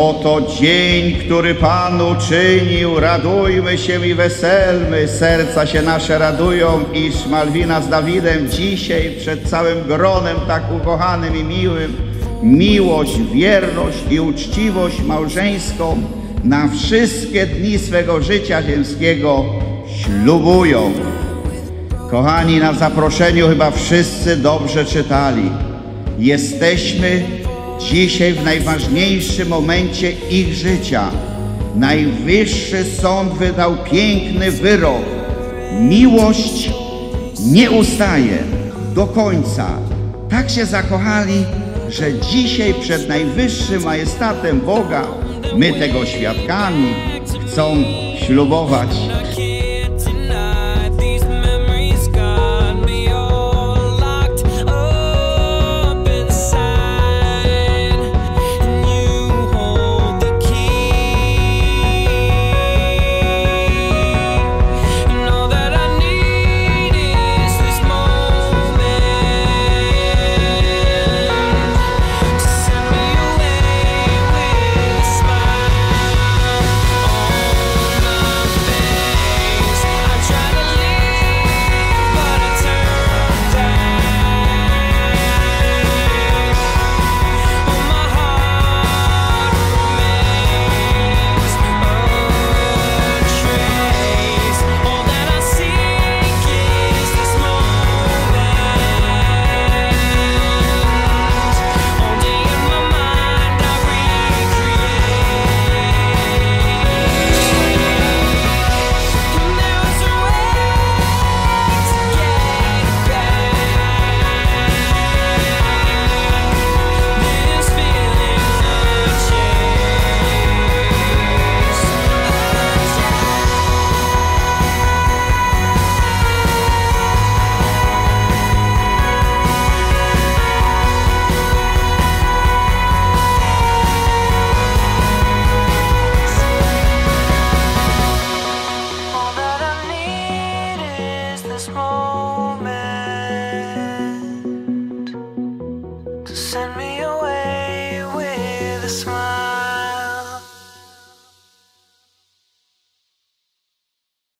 Oto dzień, który Pan uczynił, radujmy się i weselmy, serca się nasze radują, iż Malwina z Dawidem dzisiaj przed całym gronem tak ukochanym i miłym miłość, wierność i uczciwość małżeńską na wszystkie dni swego życia ziemskiego ślubują. Kochani, na zaproszeniu chyba wszyscy dobrze czytali. Jesteśmy dzisiaj w najważniejszym momencie ich życia. Najwyższy sąd wydał piękny wyrok. Miłość nie ustaje do końca. Tak się zakochali, że dzisiaj przed najwyższym majestatem Boga, my tego świadkami, chcą ślubować. Send me away with a smile.